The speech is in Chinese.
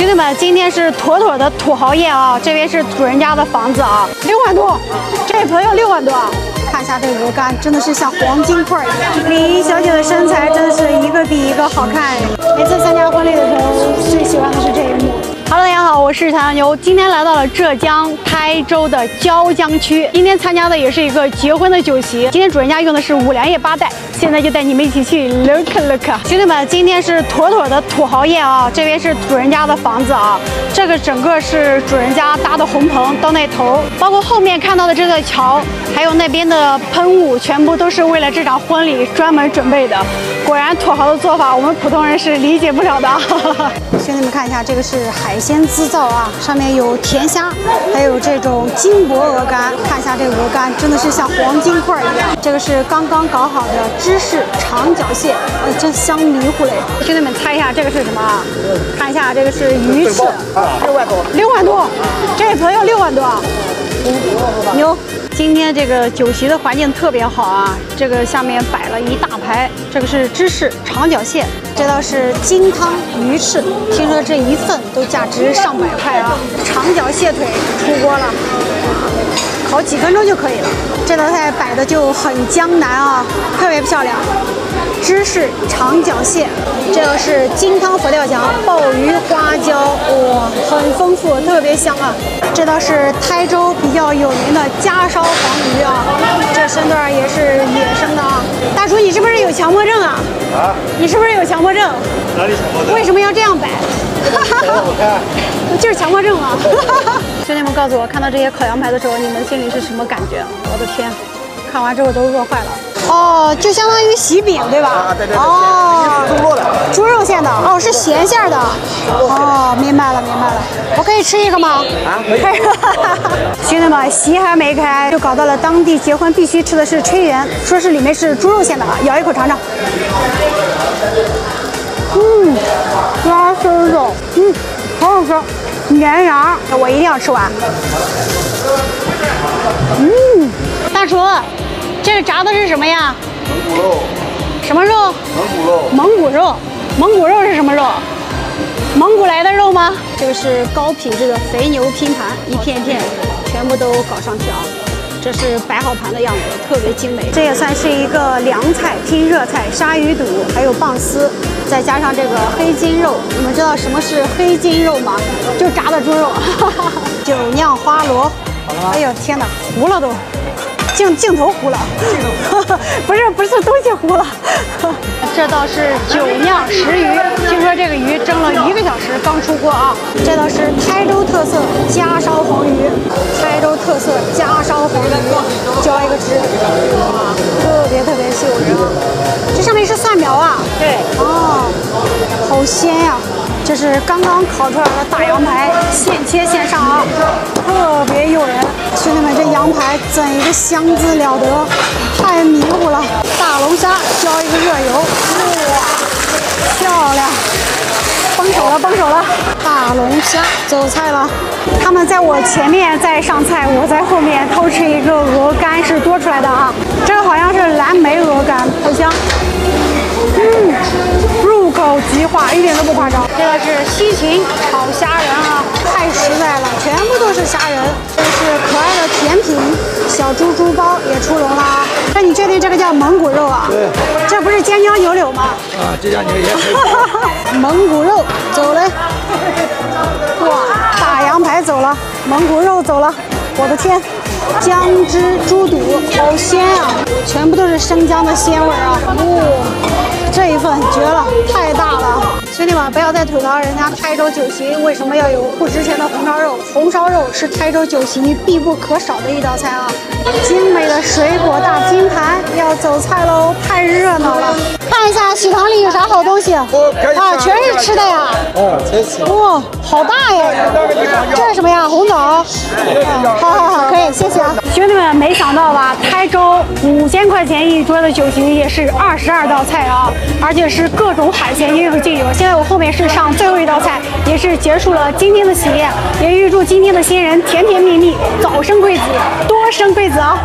兄弟们，今天是妥妥的土豪宴啊！这边是主人家的房子啊，六万多，这位朋友六万多。看一下这个鹅肝，真的是像黄金块一样。李怡小姐的身材真的是一个比一个好看。每次参加婚礼的时候，最喜欢的是这一幕。Hello，大家好，我是唐牛，今天来到了浙江台州的椒江区。今天参加的也是一个结婚的酒席。今天主人家用的是五粮液八代，现在就带你们一起去 look look。兄弟们，今天是妥妥的土豪宴啊！这边是主人家的房子啊，这个整个是主人家搭的红棚，到那头，包括后面看到的这座桥，还有那边的喷雾，全部都是为了这场婚礼专门准备的。果然土豪的做法，我们普通人是理解不了的。兄弟们看一下，这个是海鲜滋造啊，上面有甜虾，还有这种金箔鹅肝。看一下这个鹅肝，真的是像黄金块一样。这个是刚刚搞好的芝士长脚蟹，哎，真香迷糊嘞！兄弟们猜一下这个是什么啊？看一下这个是鱼翅，六万多，六万多，这一盆要六万多，牛。今天这个酒席的环境特别好啊，这个下面摆了一大排，这个是芝士长脚蟹，这道是金汤鱼翅，听说这一份都价值上百块啊。长脚蟹腿出锅了，烤几分钟就可以了。这道菜摆的就很江南啊，特别漂亮。芝士长脚蟹，这个是金汤佛跳墙，鲍鱼花椒，哇，很丰富，特别香啊。这道是台州比较有名的家烧黄鱼啊，这身段也是野生的啊。大厨，你是不是有强迫症啊？啊？你是不是有强迫症？哪里强迫症？为什么要这样摆？哈哈哈！我 就是强迫症啊！兄弟们，告诉我，看到这些烤羊排的时候，你们心里是什么感觉？我的天，看完之后都饿坏了。哦，就相当于喜饼，对吧？啊，对对对。哦，猪肉的，猪肉馅的。哦，是咸馅的。哦，明白了，明白了。我可以吃一个吗？啊，可以。兄弟们，席还没开，就搞到了当地结婚必须吃的是炊圆，说是里面是猪肉馅的，咬一口尝尝。嗯，拉丝肉，嗯，好好吃，绵羊，我一定要吃完。嗯，大厨。这个炸的是什么呀？蒙古肉。什么肉？蒙古肉。蒙古肉。蒙古肉是什么肉？蒙古来的肉吗？这个是高品质的肥牛拼盘，一片一片，全部都搞上去啊！这是摆好盘的样子，特别精美。这也算是一个凉菜，拼热菜，鲨鱼肚，还有棒丝，再加上这个黑筋肉。你们知道什么是黑筋肉吗？就炸的猪肉。酒 酿花螺。哎呦天哪，糊了都。镜镜头糊了，不是不是东西糊了。这道是酒酿石鱼，听说这个鱼蒸了一个小时刚出锅啊。这道是台州特色家烧黄鱼，台州特色家烧黄鱼，浇一个汁，哇，特别特别吸人啊。这上面是蒜苗啊？对。哦，好鲜呀。这是刚刚烤出来的大羊排，现切现上啊，特别诱人。兄弟们，这羊排怎一个香字了得，太迷糊了。大龙虾浇一个热油，哇，漂亮！崩手了，崩手了。大龙虾走菜了，他们在我前面在上菜，我在后面偷吃一个鹅肝是多出来的啊。这个好像是蓝莓鹅肝，口即化，一点都不夸张。这个是西芹炒虾仁啊，太实在了，全部都是虾仁。这是可爱的甜品，小猪猪包也出笼了。那你确定这个叫蒙古肉啊？对。这不是尖椒牛柳吗？啊，尖椒牛柳。蒙古肉走嘞。哇，大羊排走了，蒙古肉走了。我的天，姜汁猪肚，好鲜啊！全部都是生姜的鲜味啊！哇，这一份绝了，太大了！兄弟们，不要再吐槽人家台州酒席为什么要有不值钱的红烧肉。红烧肉是台州酒席必不可少的一道菜啊！精美的水果大拼盘要走菜喽，太热闹了！看一下喜糖里有啥好东西啊？全是吃的呀！哦，真是！哇，好大呀！这是什么呀？红枣。好好谢谢啊！兄弟们，没想到吧？台州五千块钱一桌的酒席也是二十二道菜啊，而且是各种海鲜应有尽有。现在我后面是上最后一道菜，也是结束了今天的喜宴，也预祝今天的新人甜甜蜜蜜，早生贵子，多生贵子啊！